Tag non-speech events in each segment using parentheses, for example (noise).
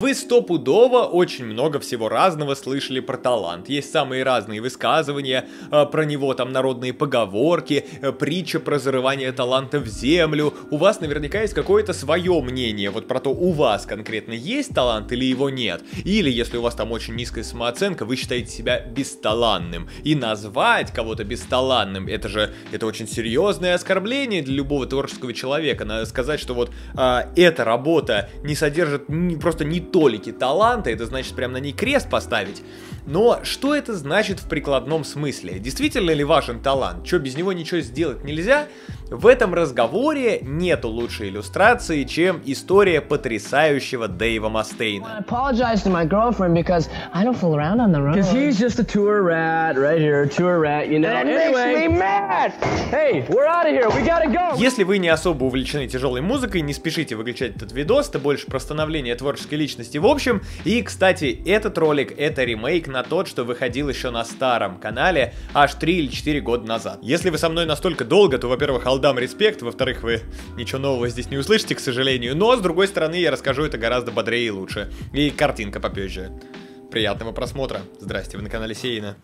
Вы стопудово очень много всего разного слышали про талант. Есть самые разные высказывания э, про него, там народные поговорки, э, притча про зарывание таланта в землю. У вас наверняка есть какое-то свое мнение, вот про то, у вас конкретно есть талант или его нет. Или если у вас там очень низкая самооценка, вы считаете себя бесталанным. И назвать кого-то бесталанным, это же, это очень серьезное оскорбление для любого творческого человека. Надо сказать, что вот э, эта работа не содержит ни, просто не толики таланта, это значит прям на ней крест поставить. Но что это значит в прикладном смысле? Действительно ли важен талант? Что, без него ничего сделать нельзя? В этом разговоре нету лучшей иллюстрации, чем история потрясающего Дэйва Мастейна. Если вы не особо увлечены тяжелой музыкой, не спешите выключать этот видос, это больше про становление творческой личности. В общем. И, кстати, этот ролик это ремейк на тот, что выходил еще на старом канале аж 3 или 4 года назад. Если вы со мной настолько долго, то, во-первых, алдам респект, во-вторых, вы ничего нового здесь не услышите, к сожалению, но, с другой стороны, я расскажу это гораздо бодрее и лучше. И картинка попозже. Приятного просмотра. Здрасте, вы на канале Сейна.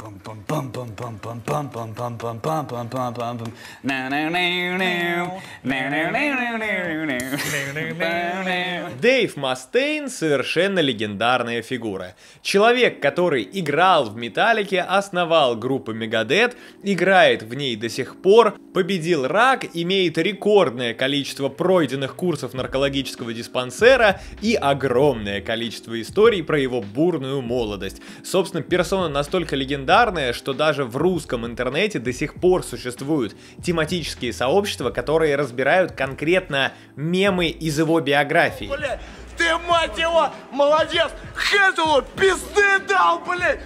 Дэйв Мастейн совершенно легендарная фигура. Человек, который играл в Металлике, основал группу Мегадет, играет в ней до сих пор, победил рак, имеет рекордное количество пройденных курсов наркологического диспансера и огромное количество историй про его бурную молодость молодость. Собственно, персона настолько легендарная, что даже в русском интернете до сих пор существуют тематические сообщества, которые разбирают конкретно мемы из его биографии. Бля, ты, мать его, молодец! Хэтулу пизды дал, блядь!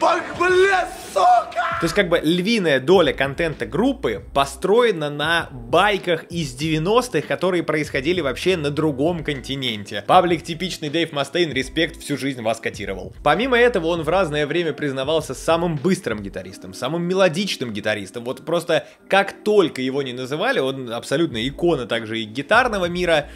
Блядь, сука! То есть, как бы, львиная доля контента группы построена на байках из 90-х, которые происходили вообще на другом континенте. Паблик типичный Дэйв Мастейн, респект, всю жизнь вас котировал. Помимо этого, он в разное время признавался самым быстрым гитаристом, самым мелодичным гитаристом. Вот просто как только его не называли, он абсолютно икона также и гитарного мира,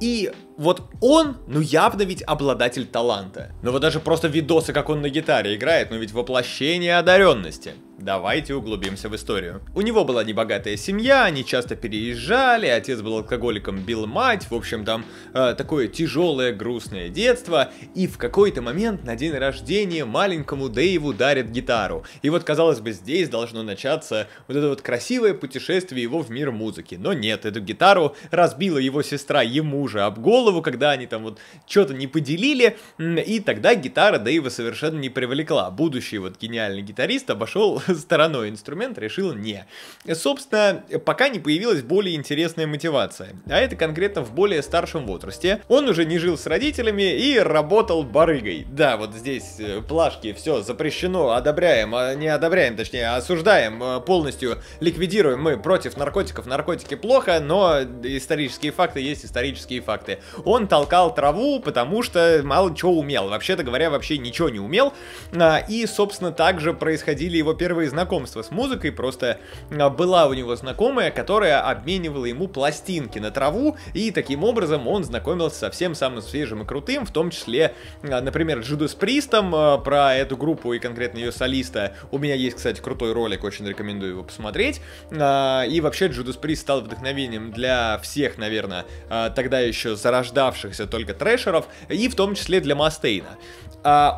и вот он, ну явно ведь обладатель таланта. Но вот даже просто видосы, как он на гитаре играет, ну ведь воплощение одаренности. Давайте углубимся в историю. У него была небогатая семья, они часто переезжали, отец был алкоголиком, бил мать, в общем там э, такое тяжелое, грустное детство. И в какой-то момент на день рождения маленькому Дэйву дарят гитару. И вот казалось бы здесь должно начаться вот это вот красивое путешествие его в мир музыки. Но нет, эту гитару разбила его сестра ему же об голову, когда они там вот что-то не поделили. И тогда гитара Дэйва совершенно не привлекла. Будущий вот гениальный гитарист обошел (laughs) стороной инструмент, решил не. Собственно, пока не появилась более интересная мотивация, а это конкретно в более старшем возрасте. Он уже не жил с родителями и работал барыгой. Да, вот здесь э, плашки, все запрещено, одобряем, а не одобряем, точнее, осуждаем, э, полностью ликвидируем мы против наркотиков. Наркотики плохо, но исторические факты есть исторические факты. Он толкал траву, потому что мало чего умел. Вообще-то говоря, вообще ничего не умел. А, и, собственно, также происходили его первые знакомства с музыкой, просто а, была у него знакомая, которая обменивала ему пластинки на траву, и таким образом он знакомился со всем самым свежим и крутым, в том числе, а, например, Джудас Пристом, про эту группу и конкретно ее солиста. У меня есть, кстати, крутой ролик, очень рекомендую его посмотреть. И вообще Джудас Прист стал вдохновением для всех, наверное, тогда еще зарождавшихся только трэшеров, и в том числе для Мастейна.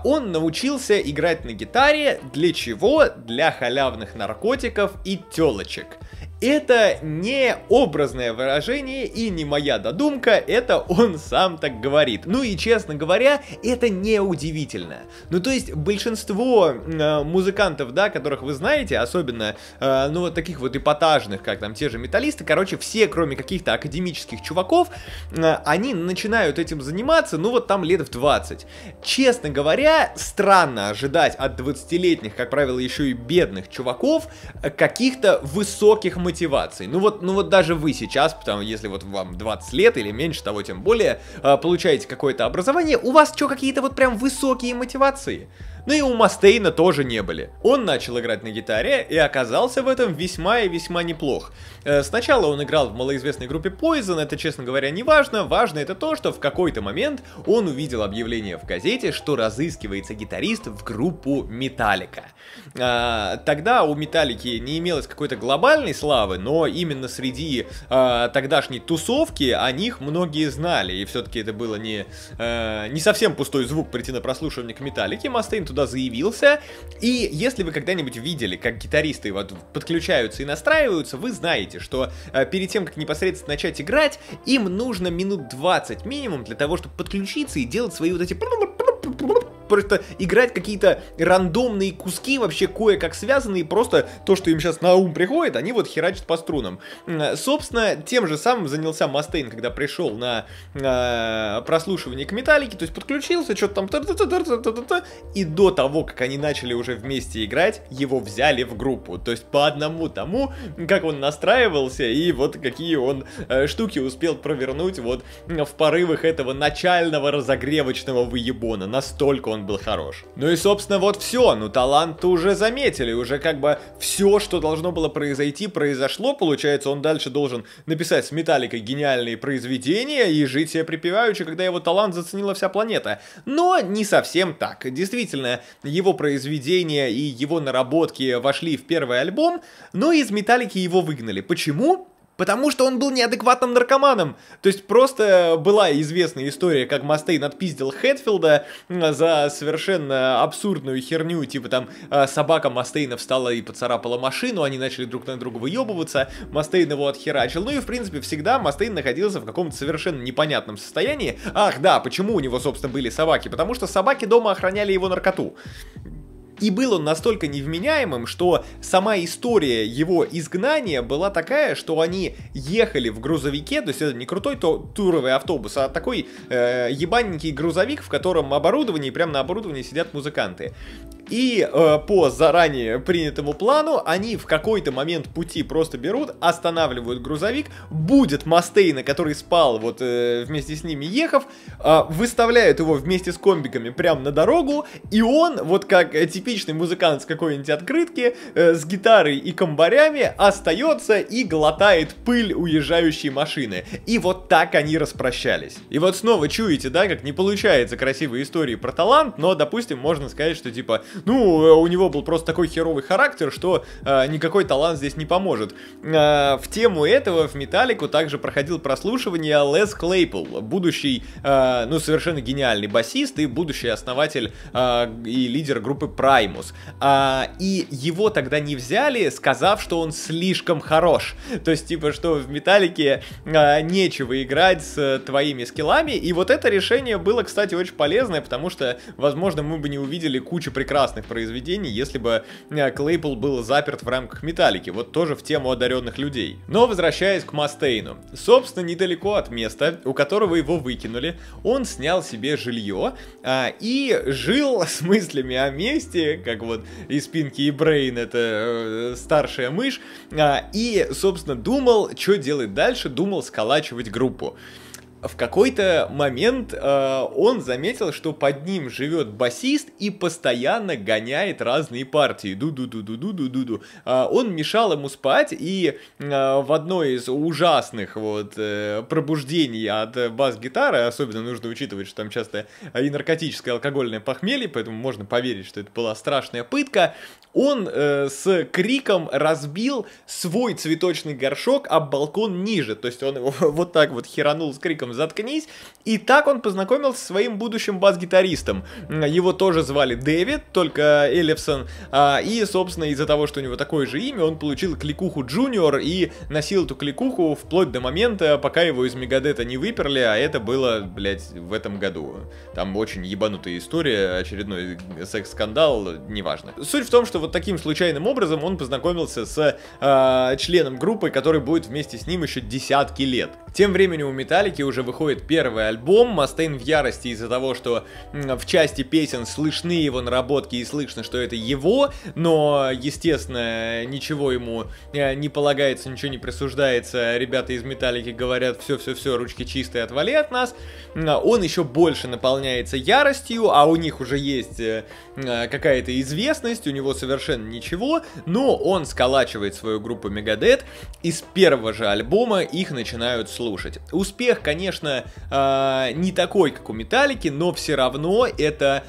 Он научился играть на гитаре для чего? Для халявных наркотиков и телочек. Это не образное выражение и не моя додумка, это он сам так говорит. Ну и честно говоря, это не удивительно. Ну то есть большинство э, музыкантов, да, которых вы знаете, особенно, э, ну вот таких вот эпатажных, как там те же металлисты, короче, все, кроме каких-то академических чуваков, э, они начинают этим заниматься, ну вот там лет в 20. Честно говоря, странно ожидать от 20-летних, как правило, еще и бедных чуваков, каких-то высоких мотиваций. Ну вот, ну вот даже вы сейчас, потому если вот вам 20 лет или меньше того, тем более, а, получаете какое-то образование, у вас что, какие-то вот прям высокие мотивации? Но и у Мастейна тоже не были. Он начал играть на гитаре и оказался в этом весьма и весьма неплох. Э, сначала он играл в малоизвестной группе Poison, это, честно говоря, не важно. Важно это то, что в какой-то момент он увидел объявление в газете, что разыскивается гитарист в группу Металлика. Тогда у Металлики не имелось какой-то глобальной славы, но именно среди а, тогдашней тусовки о них многие знали. И все-таки это было не, а, не совсем пустой звук прийти на прослушивание к Металлике. Мастейн туда заявился. И если вы когда-нибудь видели, как гитаристы вот подключаются и настраиваются, вы знаете, что а, перед тем, как непосредственно начать играть, им нужно минут 20 минимум для того, чтобы подключиться и делать свои вот эти просто играть какие-то рандомные куски, вообще кое-как связанные, просто то, что им сейчас на ум приходит, они вот херачат по струнам. Собственно, тем же самым занялся Мастейн, когда пришел на э, прослушивание к металлике, то есть подключился, что-то там, и до того, как они начали уже вместе играть, его взяли в группу, то есть по одному тому, как он настраивался и вот какие он э, штуки успел провернуть вот в порывах этого начального разогревочного выебона, настолько он он был хорош. Ну и, собственно, вот все. Ну, талант уже заметили. Уже как бы все, что должно было произойти, произошло. Получается, он дальше должен написать с Металликой гениальные произведения и жить себе припеваючи, когда его талант заценила вся планета. Но не совсем так. Действительно, его произведения и его наработки вошли в первый альбом, но из Металлики его выгнали. Почему? Потому что он был неадекватным наркоманом. То есть просто была известная история, как Мастейн отпиздил Хэтфилда за совершенно абсурдную херню, типа там а, собака Мастейна встала и поцарапала машину, они начали друг на друга выебываться, Мастейн его отхерачил. Ну и в принципе всегда Мастейн находился в каком-то совершенно непонятном состоянии. Ах да, почему у него собственно были собаки? Потому что собаки дома охраняли его наркоту. И был он настолько невменяемым, что сама история его изгнания была такая, что они ехали в грузовике, то есть это не крутой то, туровый автобус, а такой э, ебаненький грузовик, в котором оборудование, и прямо на оборудовании сидят музыканты. И э, по заранее принятому плану они в какой-то момент пути просто берут, останавливают грузовик, будет Мастейна, который спал вот э, вместе с ними ехав, э, выставляют его вместе с комбиками прямо на дорогу, и он, вот как типичный музыкант с какой-нибудь открытки, э, с гитарой и комбарями, остается и глотает пыль уезжающей машины. И вот так они распрощались. И вот снова чуете, да, как не получается красивой истории про талант, но, допустим, можно сказать, что типа ну, э, у него был просто такой херовый характер, что э, никакой талант здесь не поможет. Э, в тему этого в Металлику также проходил прослушивание Лес Клейпл, будущий, э, ну, совершенно гениальный басист и будущий основатель э, и лидер группы Primus. Э, и его тогда не взяли, сказав, что он слишком хорош. То есть, типа, что в Металлике э, нечего играть с твоими скиллами, и вот это решение было, кстати, очень полезное, потому что, возможно, мы бы не увидели кучу прекрасных произведений, если бы э, Клейпл был заперт в рамках Металлики, вот тоже в тему одаренных людей. Но возвращаясь к Мастейну, собственно, недалеко от места, у которого его выкинули, он снял себе жилье а, и жил (laughs) с мыслями о месте, как вот из Пинки и Брейн, это э, старшая мышь, а, и, собственно, думал, что делать дальше, думал сколачивать группу в какой-то момент э, он заметил, что под ним живет басист и постоянно гоняет разные партии. Ду-ду-ду-ду-ду-ду-ду. Э, он мешал ему спать, и э, в одной из ужасных вот э, пробуждений от бас-гитары, особенно нужно учитывать, что там часто и наркотическое, и алкогольное похмелье, поэтому можно поверить, что это была страшная пытка, он э, с криком разбил свой цветочный горшок об балкон ниже. То есть он его (laughs) вот так вот херанул с криком «Заткнись!» И так он познакомился со своим будущим бас-гитаристом. Его тоже звали Дэвид, только Эллифсон. А, и, собственно, из-за того, что у него такое же имя, он получил кликуху Джуниор и носил эту кликуху вплоть до момента, пока его из Мегадета не выперли, а это было, блядь, в этом году. Там очень ебанутая история, очередной секс-скандал, неважно. Суть в том, что вот таким случайным образом он познакомился с э, членом группы, который будет вместе с ним еще десятки лет. Тем временем у Металлики уже уже выходит первый альбом, Мастейн в ярости из-за того, что в части песен слышны его наработки и слышно, что это его, но, естественно, ничего ему э, не полагается, ничего не присуждается. Ребята из Металлики говорят, все-все-все, ручки чистые, отвали от нас. Он еще больше наполняется яростью, а у них уже есть э, какая-то известность, у него совершенно ничего, но он сколачивает свою группу Megadeth, и с первого же альбома их начинают слушать. Успех, конечно, не такой, как у Металлики, но все равно это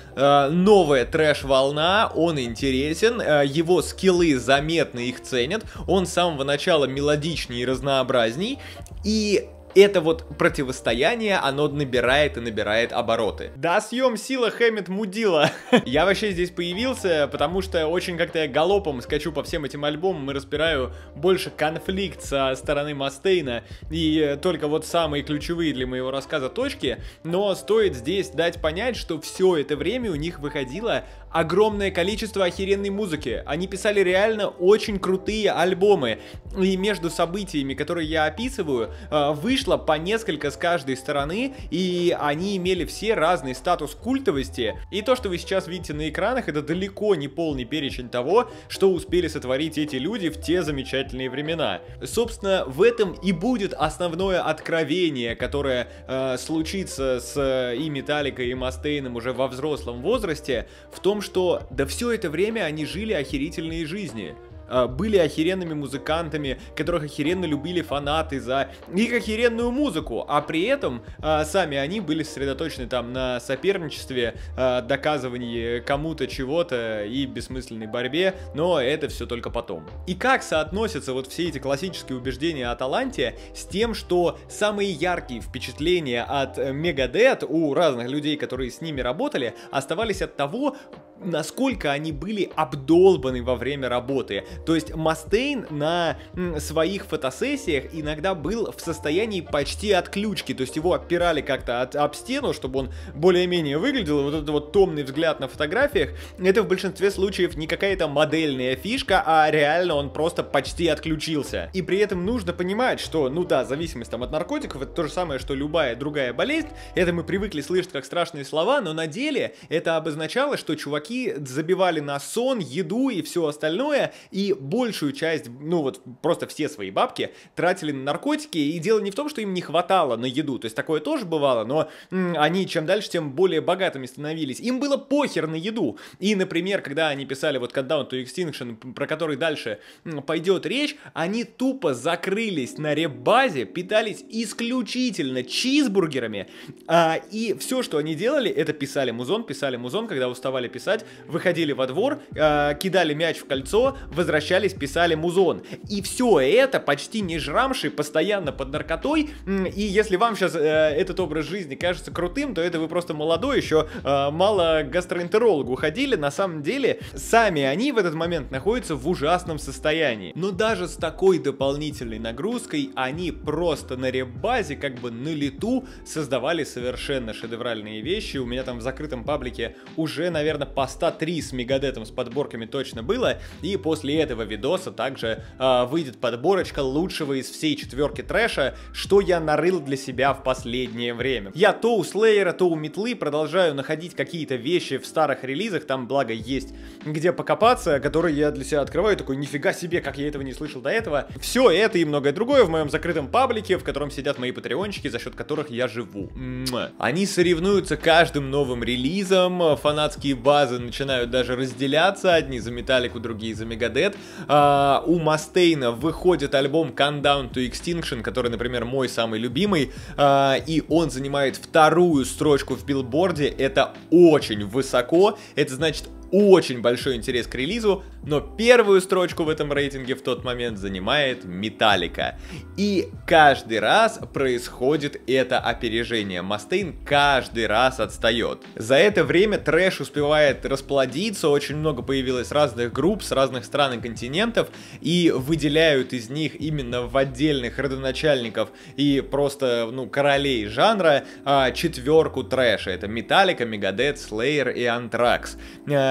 новая трэш-волна, он интересен, его скиллы заметны, их ценят, он с самого начала мелодичнее и разнообразней, и это вот противостояние, оно набирает и набирает обороты. Да, съем сила Хэммет мудила. (laughs) я вообще здесь появился, потому что очень как-то я галопом скачу по всем этим альбомам и разбираю больше конфликт со стороны Мастейна и только вот самые ключевые для моего рассказа точки, но стоит здесь дать понять, что все это время у них выходило огромное количество охеренной музыки. Они писали реально очень крутые альбомы. И между событиями, которые я описываю, э, вышло по несколько с каждой стороны, и они имели все разный статус культовости. И то, что вы сейчас видите на экранах, это далеко не полный перечень того, что успели сотворить эти люди в те замечательные времена. Собственно, в этом и будет основное откровение, которое э, случится с э, и Металликой, и Мастейном уже во взрослом возрасте, в том, том, что да все это время они жили охерительные жизни. А, были охеренными музыкантами, которых охеренно любили фанаты за их охеренную музыку, а при этом а, сами они были сосредоточены там на соперничестве, а, доказывании кому-то чего-то и бессмысленной борьбе, но это все только потом. И как соотносятся вот все эти классические убеждения о таланте с тем, что самые яркие впечатления от Мегадет у разных людей, которые с ними работали, оставались от того, насколько они были обдолбаны во время работы. То есть Мастейн на своих фотосессиях иногда был в состоянии почти отключки, то есть его опирали как-то от, об стену, чтобы он более-менее выглядел, вот этот вот томный взгляд на фотографиях, это в большинстве случаев не какая-то модельная фишка, а реально он просто почти отключился. И при этом нужно понимать, что, ну да, зависимость там от наркотиков, это то же самое, что любая другая болезнь, это мы привыкли слышать как страшные слова, но на деле это обозначало, что чуваки чуваки забивали на сон, еду и все остальное, и большую часть, ну вот просто все свои бабки тратили на наркотики, и дело не в том, что им не хватало на еду, то есть такое тоже бывало, но м, они чем дальше, тем более богатыми становились. Им было похер на еду. И, например, когда они писали вот Countdown to Extinction, про который дальше пойдет речь, они тупо закрылись на реп-базе, питались исключительно чизбургерами, а, и все, что они делали, это писали музон, писали музон, когда уставали писать, играть, выходили во двор, э, кидали мяч в кольцо, возвращались, писали музон. И все это почти не жрамши, постоянно под наркотой. И если вам сейчас э, этот образ жизни кажется крутым, то это вы просто молодой, еще э, мало гастроэнтерологу ходили. На самом деле, сами они в этот момент находятся в ужасном состоянии. Но даже с такой дополнительной нагрузкой они просто на ребазе, как бы на лету, создавали совершенно шедевральные вещи. У меня там в закрытом паблике уже, наверное, по 103 с Мегадетом с подборками точно было, и после этого видоса также э, выйдет подборочка лучшего из всей четверки трэша, что я нарыл для себя в последнее время. Я то у Слеера, то у Метлы продолжаю находить какие-то вещи в старых релизах, там благо есть где покопаться, которые я для себя открываю, такой, нифига себе, как я этого не слышал до этого. Все это и многое другое в моем закрытом паблике, в котором сидят мои патреончики, за счет которых я живу. Они соревнуются каждым новым релизом, фанатские базы начинают даже разделяться, одни за Металлику, другие за Мегадет. А, у Мастейна выходит альбом Countdown to Extinction, который, например, мой самый любимый, а, и он занимает вторую строчку в билборде, это очень высоко, это значит очень большой интерес к релизу, но первую строчку в этом рейтинге в тот момент занимает Металлика. И каждый раз происходит это опережение. Мастейн каждый раз отстает. За это время трэш успевает расплодиться, очень много появилось разных групп с разных стран и континентов, и выделяют из них именно в отдельных родоначальников и просто, ну, королей жанра а, четверку трэша. Это Металлика, Мегадет, Слеер и Антракс.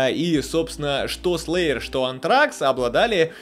А, и, собственно, что Slayer, что Anthrax обладали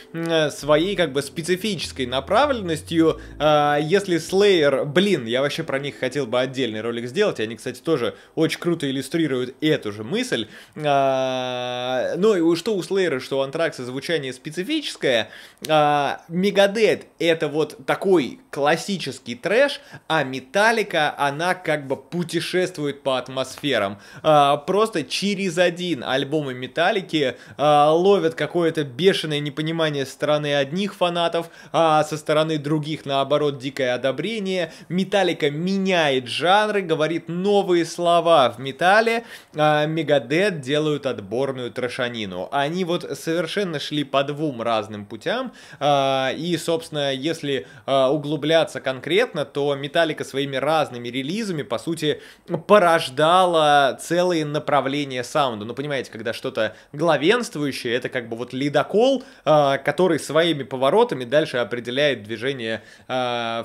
своей как бы специфической направленностью. Если Slayer, блин, я вообще про них хотел бы отдельный ролик сделать, они, кстати, тоже очень круто иллюстрируют эту же мысль. Ну и что у Slayer, что у Антракса звучание специфическое. Мегадет это вот такой классический трэш, а Металлика, она как бы путешествует по атмосферам. Просто через один альбом Металлики ловят какое-то бешеное непонимание со стороны одних фанатов, а со стороны других, наоборот, дикое одобрение. Металлика меняет жанры, говорит новые слова в металле. Мегадет делают отборную трэшанину. Они вот совершенно шли по двум разным путям, а, и, собственно, если а, углубляться конкретно, то Металлика своими разными релизами, по сути, порождала целые направления саунда. Ну, понимаете, когда что-то главенствующее, это как бы вот ледокол, а, который своими поворотами дальше определяет движение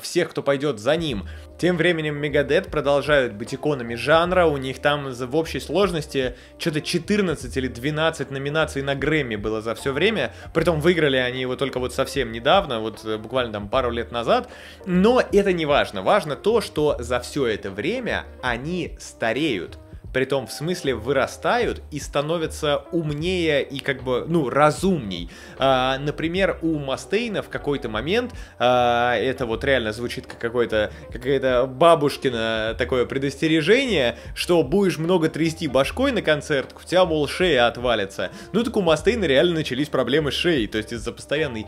всех, кто пойдет за ним. Тем временем Мегадет продолжают быть иконами жанра, у них там в общей сложности что-то 14 или 12 номинаций на Грэмми было за все время, притом выиграли они его только вот совсем недавно, вот э, буквально там пару лет назад, но это не важно, важно то, что за все это время они стареют притом в смысле вырастают и становятся умнее и как бы, ну, разумней. А, например, у Мастейна в какой-то момент, а, это вот реально звучит как какое-то, какое-то бабушкино такое предостережение, что будешь много трясти башкой на концерт, у тебя, мол, шея отвалится. Ну, так у Мастейна реально начались проблемы с шеей, то есть из-за постоянной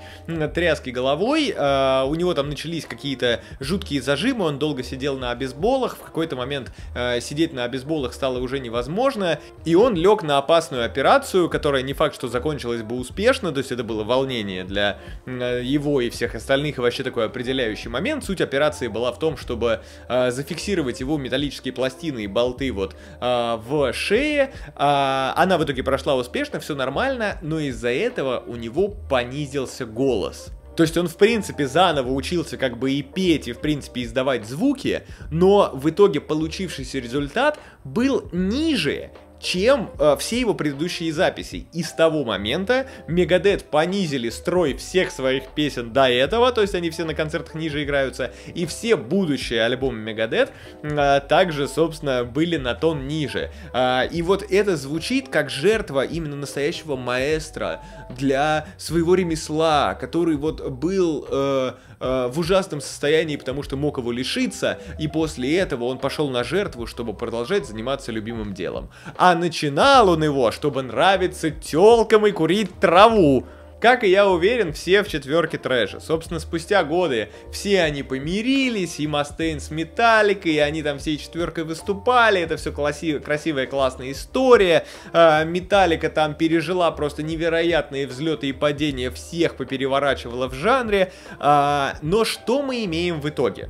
тряски головой, а, у него там начались какие-то жуткие зажимы, он долго сидел на обезболах, в какой-то момент а, сидеть на обезболах стало стало уже невозможно, и он лег на опасную операцию, которая не факт, что закончилась бы успешно, то есть это было волнение для его и всех остальных, и вообще такой определяющий момент. Суть операции была в том, чтобы э, зафиксировать его металлические пластины и болты вот э, в шее. Э, она в итоге прошла успешно, все нормально, но из-за этого у него понизился голос. То есть он, в принципе, заново учился как бы и петь, и, в принципе, издавать звуки, но в итоге получившийся результат был ниже, чем э, все его предыдущие записи. И с того момента Мегадет понизили строй всех своих песен до этого, то есть они все на концертах ниже играются, и все будущие альбомы Мегадет э, также, собственно, были на тон ниже. Э, и вот это звучит как жертва именно настоящего маэстро для своего ремесла, который вот был... Э, э, в ужасном состоянии, потому что мог его лишиться, и после этого он пошел на жертву, чтобы продолжать заниматься любимым делом. А начинал он его, чтобы нравиться телкам и курить траву. Как и я уверен, все в четверке трэша. Собственно, спустя годы все они помирились, и Мастейн с Металликой, и они там всей четверкой выступали, это все красивая, красивая, классная история. А, Металлика там пережила просто невероятные взлеты и падения, всех попереворачивала в жанре. А, но что мы имеем в итоге?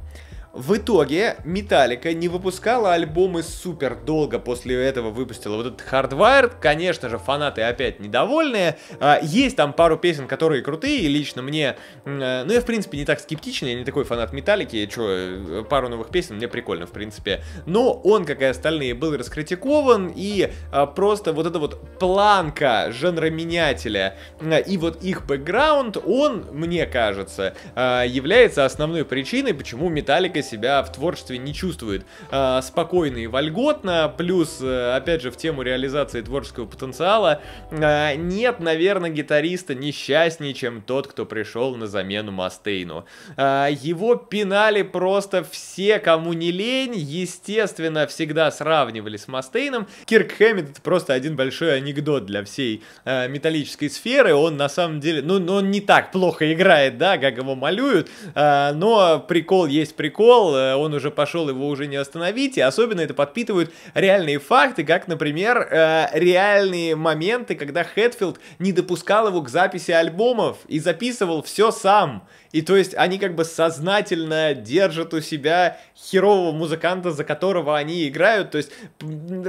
В итоге Металлика не выпускала альбомы супер долго после этого выпустила вот этот Hardwired. Конечно же, фанаты опять недовольные. А, есть там пару песен, которые крутые, и лично мне... Э, ну, я, в принципе, не так скептичный, я не такой фанат Металлики, что, э, пару новых песен мне прикольно, в принципе. Но он, как и остальные, был раскритикован, и а, просто вот эта вот планка жанра менятеля э, и вот их бэкграунд, он, мне кажется, является основной причиной, почему Металлика себя в творчестве не чувствует э, спокойно и вольготно, плюс, э, опять же, в тему реализации творческого потенциала, э, нет, наверное, гитариста несчастнее, чем тот, кто пришел на замену Мастейну. Э, его пинали просто все, кому не лень, естественно, всегда сравнивали с Мастейном. Кирк Хэммит это просто один большой анекдот для всей э, металлической сферы, он на самом деле, ну, он не так плохо играет, да, как его малюют, э, но прикол есть прикол, пошел, э, он уже пошел, его уже не остановить, и особенно это подпитывают реальные факты, как, например, э, реальные моменты, когда Хэтфилд не допускал его к записи альбомов и записывал все сам. И то есть они как бы сознательно держат у себя херового музыканта, за которого они играют. То есть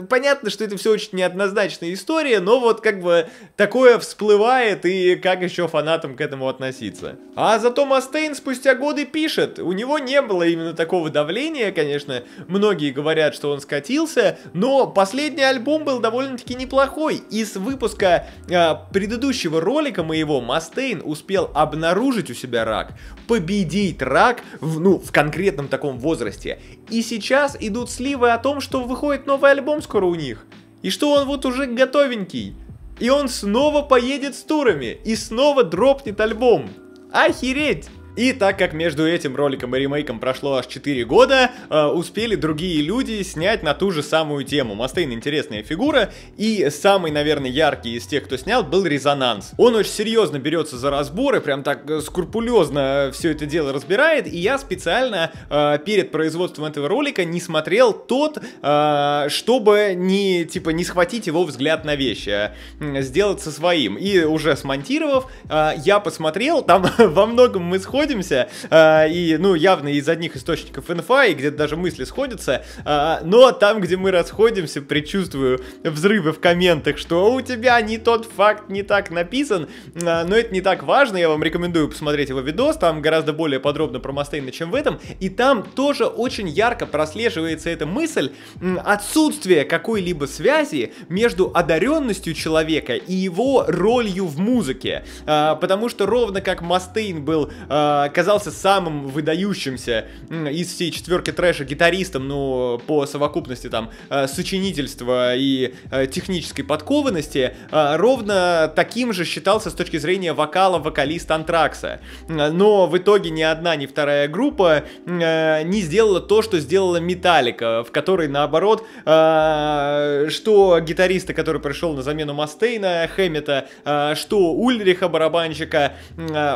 понятно, что это все очень неоднозначная история, но вот как бы такое всплывает, и как еще фанатам к этому относиться. А зато Мастейн спустя годы пишет, у него не было именно такого давления, конечно, многие говорят, что он скатился, но последний альбом был довольно-таки неплохой. Из выпуска э, предыдущего ролика моего Мастейн успел обнаружить у себя рак, победить рак в, ну, в конкретном таком возрасте. И сейчас идут сливы о том, что выходит новый альбом скоро у них. И что он вот уже готовенький. И он снова поедет с турами. И снова дропнет альбом. Охереть! И так как между этим роликом и ремейком прошло аж 4 года, э, успели другие люди снять на ту же самую тему. Мастейн интересная фигура, и самый, наверное, яркий из тех, кто снял, был Резонанс. Он очень серьезно берется за разборы, прям так э, скрупулезно все это дело разбирает, и я специально э, перед производством этого ролика не смотрел тот, э, чтобы не, типа, не схватить его взгляд на вещи, а сделать со своим. И уже смонтировав, э, я посмотрел, там (laughs) во многом мы сходим сходимся, э, и, ну, явно из одних источников инфа, и где-то даже мысли сходятся, э, но там, где мы расходимся, предчувствую взрывы в комментах, что у тебя не тот факт не так написан, э, но это не так важно, я вам рекомендую посмотреть его видос, там гораздо более подробно про Мастейна, чем в этом, и там тоже очень ярко прослеживается эта мысль отсутствия какой-либо связи между одаренностью человека и его ролью в музыке, потому что ровно как Мастейн был оказался самым выдающимся из всей четверки трэша гитаристом, ну, по совокупности там э, сочинительства и э, технической подкованности, э, ровно таким же считался с точки зрения вокала вокалист Антракса. Но в итоге ни одна, ни вторая группа не сделала то, что сделала Металлика, в которой, наоборот, что гитариста, который пришел на замену Мастейна, Хэммета, что Ульриха, барабанщика,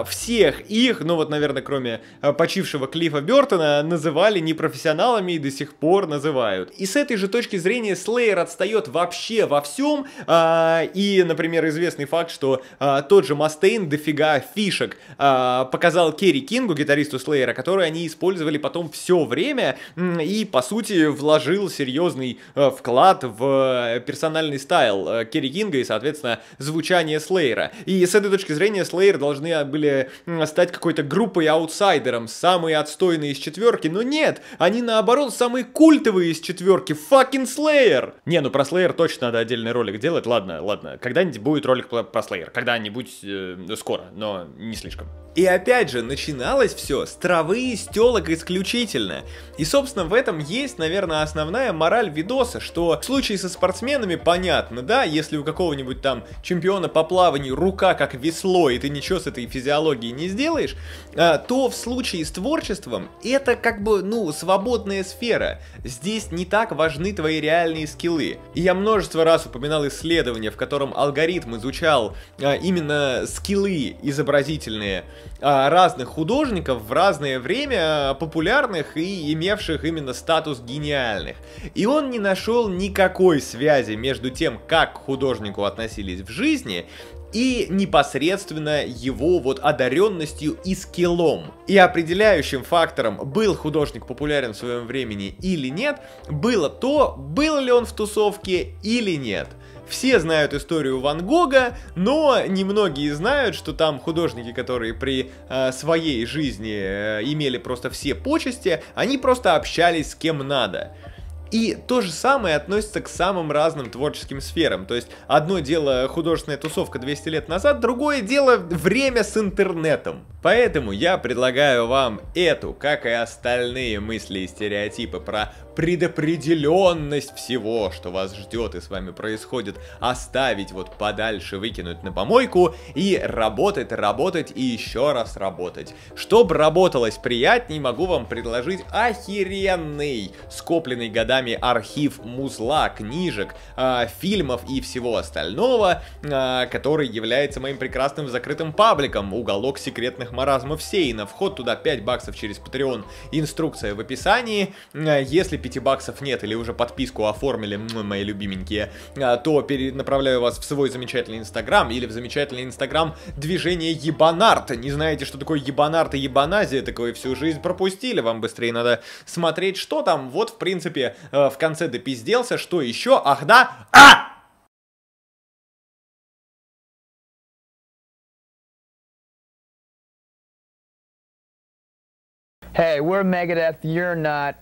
всех их, ну вот вот, наверное, кроме э, почившего Клиффа Бертона, называли непрофессионалами и до сих пор называют. И с этой же точки зрения Slayer отстает вообще во всем. А, и, например, известный факт, что а, тот же Мастейн дофига фишек а, показал Керри Кингу, гитаристу Slayer, который они использовали потом все время и, по сути, вложил серьезный а, вклад в э, персональный style Керри Кинга и, соответственно, звучание Слеера. И с этой точки зрения Slayer должны были стать какой-то группой аутсайдером, самые отстойные из четверки, но нет, они наоборот самые культовые из четверки, fucking Slayer! Не, ну про Slayer точно надо отдельный ролик делать, ладно, ладно, когда-нибудь будет ролик про, Slayer, когда-нибудь э, скоро, но не слишком. И опять же, начиналось все с травы и стелок исключительно. И, собственно, в этом есть, наверное, основная мораль видоса, что в случае со спортсменами понятно, да, если у какого-нибудь там чемпиона по плаванию рука как весло, и ты ничего с этой физиологией не сделаешь, то в случае с творчеством это как бы, ну, свободная сфера. Здесь не так важны твои реальные скиллы. И я множество раз упоминал исследование, в котором алгоритм изучал а, именно скиллы изобразительные а, разных художников в разное время, популярных и имевших именно статус гениальных. И он не нашел никакой связи между тем, как к художнику относились в жизни, и непосредственно его вот одаренностью и скиллом. И определяющим фактором, был художник популярен в своем времени или нет, было то, был ли он в тусовке или нет. Все знают историю Ван Гога, но немногие знают, что там художники, которые при э, своей жизни э, имели просто все почести, они просто общались с кем надо. И то же самое относится к самым разным творческим сферам. То есть одно дело художественная тусовка 200 лет назад, другое дело время с интернетом. Поэтому я предлагаю вам эту, как и остальные мысли и стереотипы про предопределенность всего, что вас ждет и с вами происходит, оставить вот подальше, выкинуть на помойку и работать, работать и еще раз работать. Чтобы работалось приятней, могу вам предложить охеренный, скопленный годами нами архив музла, книжек, э, фильмов и всего остального, э, который является моим прекрасным закрытым пабликом, уголок секретных маразмов Сейна. Вход туда 5 баксов через Patreon, инструкция в описании. Э, если 5 баксов нет или уже подписку оформили, мои любименькие, э, то перенаправляю вас в свой замечательный инстаграм или в замечательный инстаграм движение ебанарт. Не знаете, что такое ебанарт и ебаназия, так вы всю жизнь пропустили, вам быстрее надо смотреть, что там. Вот, в принципе, э, в конце допизделся, что еще? Ах да, а! Hey, we're Megadeth, you're not.